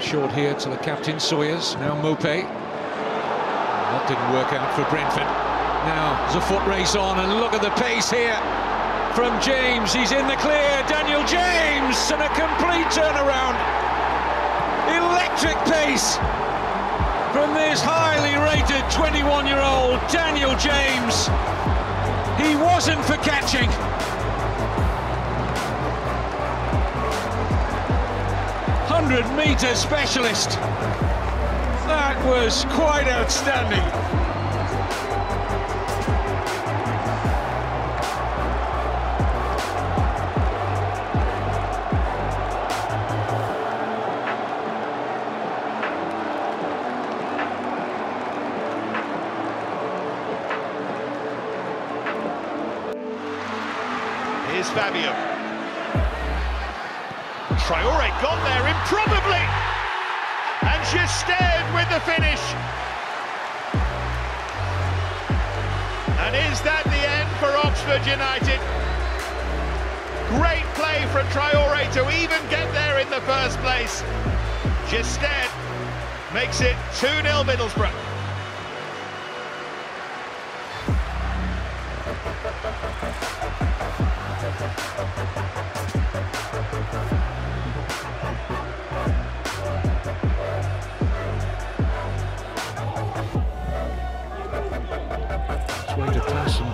Short here to the captain, Sawyers. Now Mope. That didn't work out for Brentford. Now there's a foot race on, and look at the pace here from James. He's in the clear. Daniel James, and a complete turnaround. Electric pace from this highly rated 21-year-old Daniel James. He wasn't for catching. 100 metre specialist. That was quite outstanding. Here's Fabio. Traore got there improbably. And Gestede with the finish. And is that the end for Oxford United? Great play from Traore to even get there in the first place. Gestede makes it 2-0 Middlesbrough.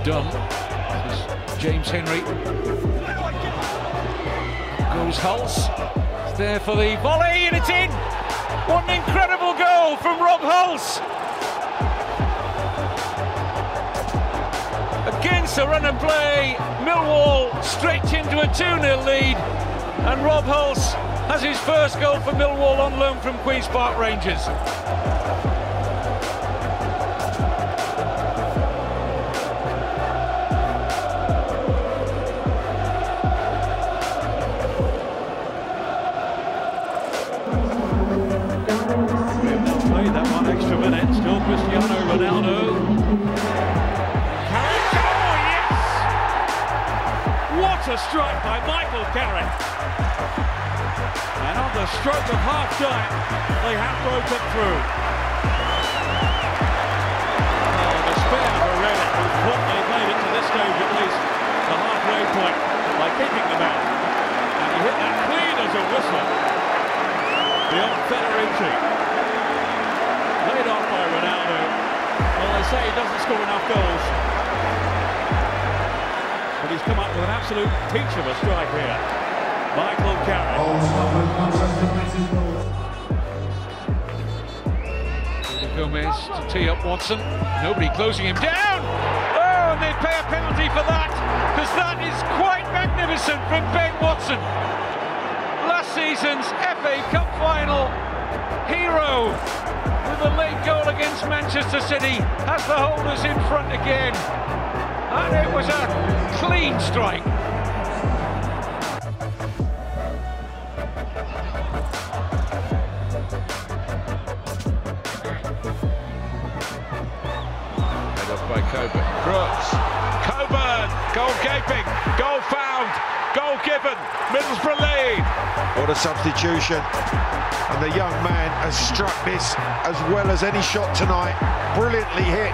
Is James Henry. Goes Hulse. There for the volley and it's in. What an incredible goal from Rob Hulse. Against a run and play, Millwall stretch into a 2-0 lead and Rob Hulse has his first goal for Millwall on loan from Queen's Park Rangers. That one extra. Still Cristiano Ronaldo. Carrick. Oh, yes! What a strike by Michael Carrick. And on the stroke of half time, they have broken through. Oh, despair for Reading, who thought they made it to this stage at least, the halfway point, by keeping the man. And he hit that clean as a whistle. Beyond Federici. They say he doesn't score enough goals. But he's come up with an absolute peach of a strike here. Michael Carrick. Gomez to tee up Watson. Nobody closing him down. Oh, and they pay a penalty for that because that is quite magnificent from Ben Watson. Last season's FA Cup final hero with a late goal against Manchester City has the holders in front again. And it was a clean strike. Head off by Coburn. Crooks. Coburn. Goal gaping. Goal found. Goal given. Middlesbrough lead. What a substitution. And the young man has struck this as well as any shot tonight. Brilliantly hit.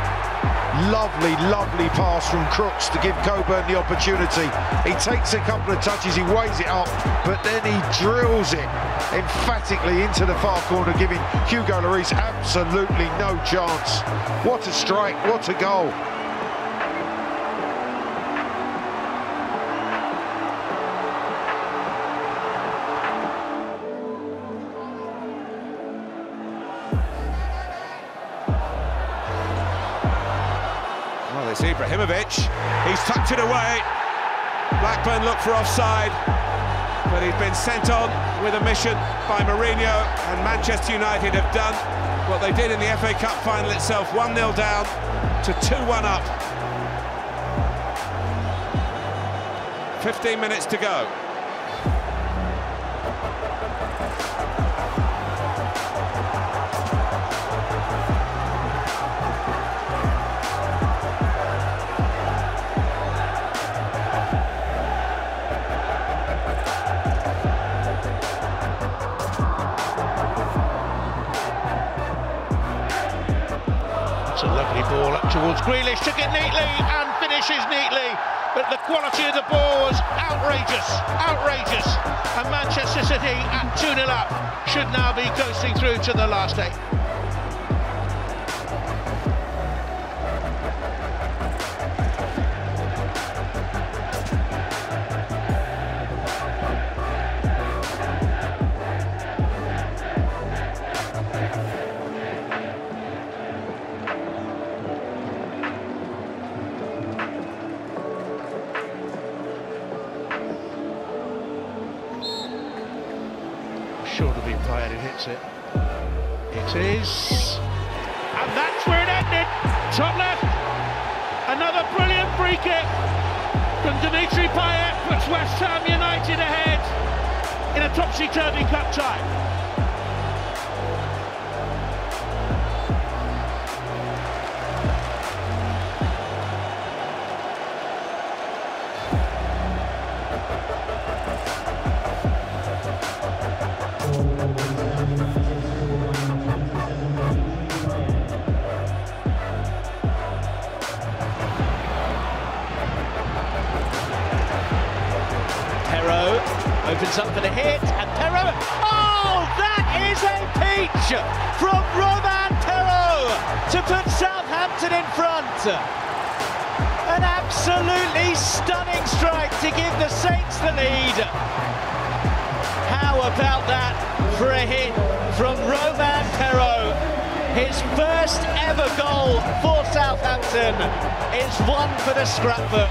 Lovely, lovely pass from Crooks to give Coburn the opportunity. He takes a couple of touches, he weighs it up, but then he drills it emphatically into the far corner, giving Hugo Lloris absolutely no chance. What a strike, what a goal. Well, it's Ibrahimovic. He's tucked it away. Blackburn look for offside, but he's been sent on with a mission by Mourinho, and Manchester United have done what they did in the FA Cup final itself 1 0 down to 2 1 up. 15 minutes to go. Ball up towards Grealish, took it neatly and finishes neatly. But the quality of the ball was outrageous, outrageous. And Manchester City at 2 0 up should now be coasting through to the last eight. Payet who hits it. It is. And that's where it ended. Top left. Another brilliant free kick from Dimitri Payet puts West Ham United ahead in a topsy-turvy cup tie. Opens up for the hit, and Perraud. Oh, that is a peach from Romain Perraud to put Southampton in front. An absolutely stunning strike to give the Saints the lead. How about that for a hit from Romain Perraud? His first ever goal for Southampton is one for the scrapbook.